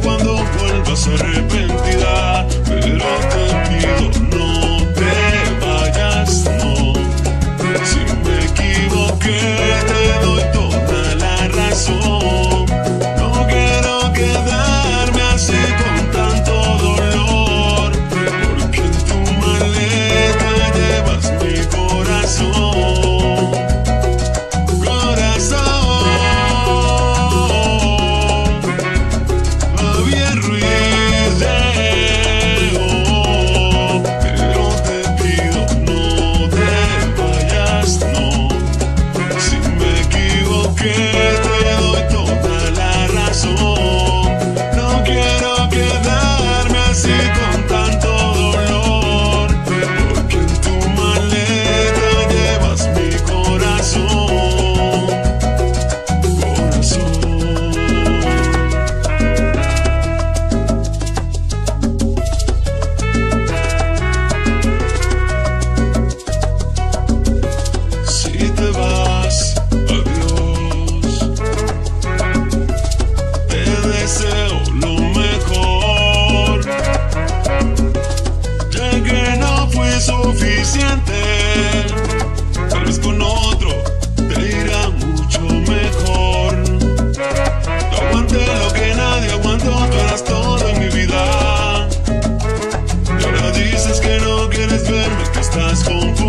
cuando vuelvas a repetir. Dream. deseo lo mejor. Ya que no fue suficiente, tal vez con otro te irá mucho mejor. Yo aguanté lo que nadie aguantó, tú eras todo en mi vida. Y ahora dices que no quieres verme, que estás confundido.